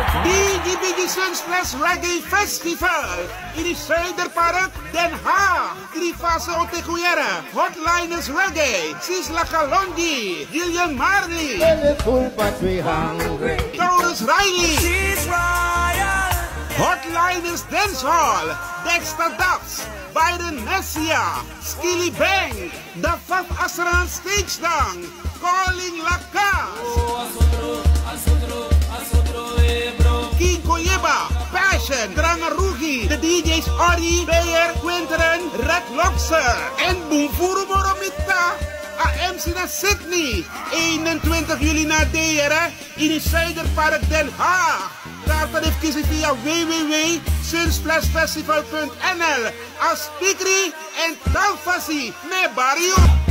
DGBG Sunsplash Reggae Festival in het Zuiderpark Den Haag. Drie fase Oteguera. Hotline is Reggae. Sizzla Kalonji. Julian Marley. full but hungry. Tarrus Riley. She's royal. Hotline is Dancehall. Dexter Dubs. Byron Messia. Skillibeng. The Faf Asran Stage Down. Calling Trangarugi, de DJ's Ori, Beyer, Quinteren, Red Lobster en Boomfuru Moromita. AMC naar Sydney, 21 juli naar Deyeren in het Zuiderpark Den Haag. Kaarten heeft kiezen via www.sunsplashfestival.nl als Pikri en Talfasi met Barrio.